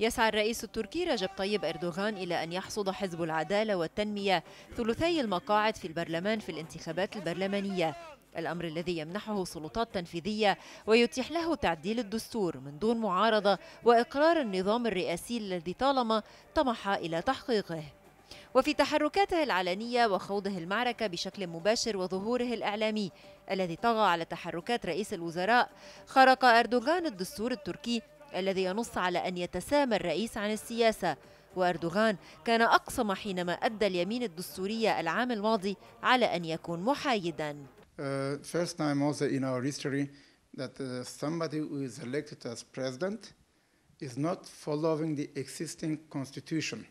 يسعى الرئيس التركي رجب طيب أردوغان إلى أن يحصد حزب العدالة والتنمية ثلثي المقاعد في البرلمان في الانتخابات البرلمانية. الأمر الذي يمنحه سلطات تنفيذية ويتيح له تعديل الدستور من دون معارضة وإقرار النظام الرئاسي الذي طالما طمح إلى تحقيقه. وفي تحركاته العلنية وخوضه المعركة بشكل مباشر وظهوره الإعلامي الذي طغى على تحركات رئيس الوزراء خرق أردوغان الدستور التركي الذي ينص على أن يتسامى الرئيس عن السياسة وأردوغان كان أقسم حينما أدى اليمين الدستورية العام الماضي على أن يكون محايدا Uh, first time also in our history that uh, somebody who is elected as president is not following the existing constitution.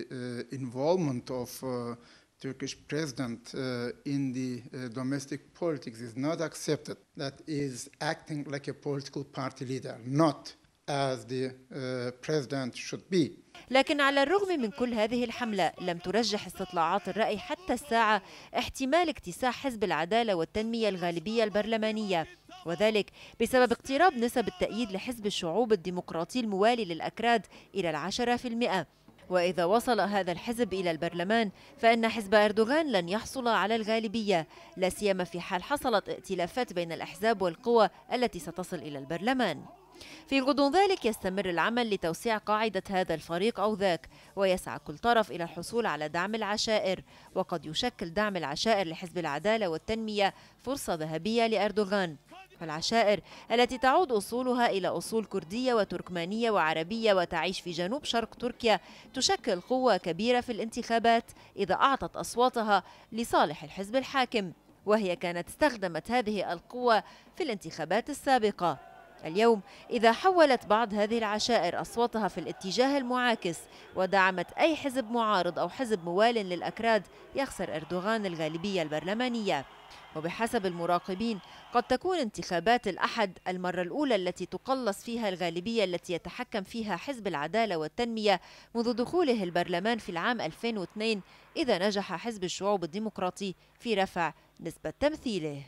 Uh, involvement of uh, Turkish president uh, in the uh, domestic politics is not accepted. That is acting like a political party leader, not as the uh, president should be. لكن على الرغم من كل هذه الحملة لم ترجح استطلاعات الرأي حتى الساعة احتمال اكتساح حزب العدالة والتنمية الغالبية البرلمانية. وذلك بسبب اقتراب نسب التأييد لحزب الشعوب الديمقراطي الموالي للأكراد إلى العشرة في المئة. وإذا وصل هذا الحزب إلى البرلمان فإن حزب أردوغان لن يحصل على الغالبية. لا سيما في حال حصلت ائتلافات بين الأحزاب والقوى التي ستصل إلى البرلمان. في غضون ذلك يستمر العمل لتوسيع قاعدة هذا الفريق أو ذاك ويسعى كل طرف إلى الحصول على دعم العشائر. وقد يشكل دعم العشائر لحزب العدالة والتنمية فرصة ذهبية لأردوغان. فالعشائر التي تعود أصولها إلى أصول كردية وتركمانية وعربية وتعيش في جنوب شرق تركيا تشكل قوة كبيرة في الانتخابات إذا أعطت أصواتها لصالح الحزب الحاكم. وهي كانت استخدمت هذه القوة في الانتخابات السابقة. اليوم إذا حولت بعض هذه العشائر أصواتها في الاتجاه المعاكس ودعمت أي حزب معارض أو حزب موال للأكراد يخسر أردوغان الغالبية البرلمانية. وبحسب المراقبين قد تكون انتخابات الأحد المرة الأولى التي تقلص فيها الغالبية التي يتحكم فيها حزب العدالة والتنمية منذ دخوله البرلمان في العام 2002 إذا نجح حزب الشعوب الديمقراطي في رفع نسبة تمثيله.